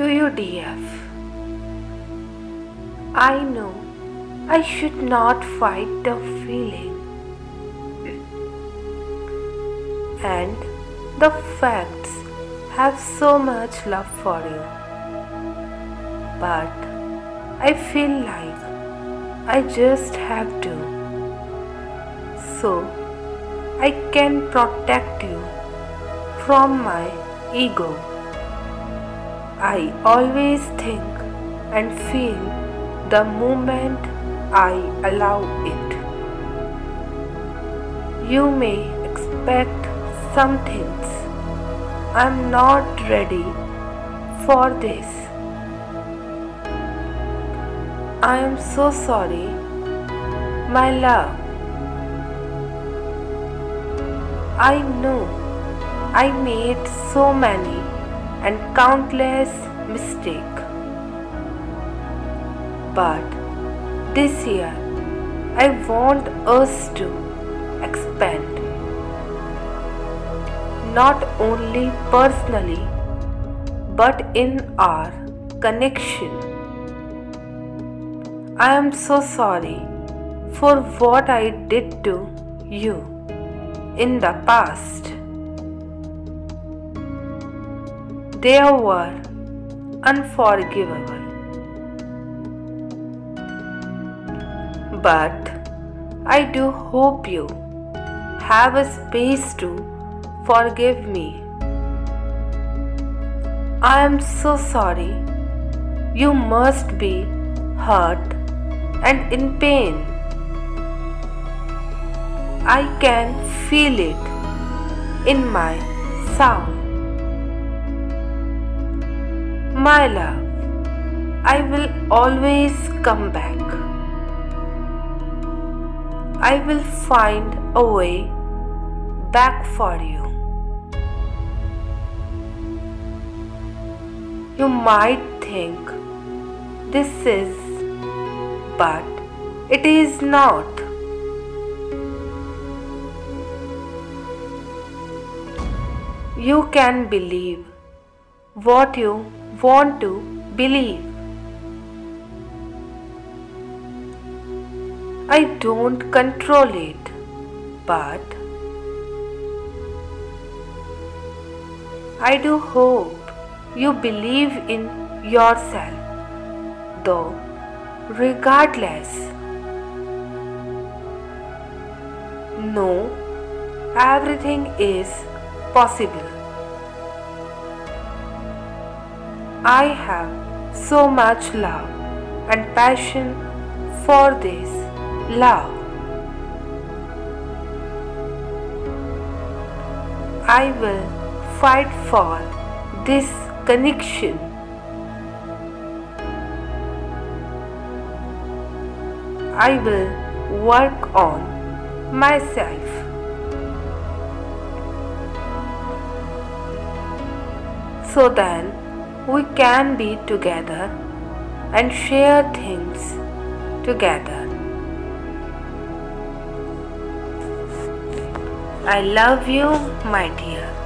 To you, DF. I know I should not fight the feeling. And the facts have so much love for you. But I feel like I just have to. So I can protect you from my ego. I always think and feel the moment I allow it. You may expect some things. I'm not ready for this. I am so sorry, my love. I know I made so many and countless mistakes. But this year I want us to expand not only personally but in our connection. I am so sorry for what I did to you in the past. They were unforgivable. But I do hope you have a space to forgive me. I am so sorry. You must be hurt and in pain. I can feel it in my sound. My love, I will always come back. I will find a way back for you. You might think this is, but it is not. You can believe what you want to believe. I don't control it, but I do hope you believe in yourself, though, regardless. No, everything is possible. I have so much love and passion for this love. I will fight for this connection. I will work on myself. So then we can be together and share things together. I love you, my dear.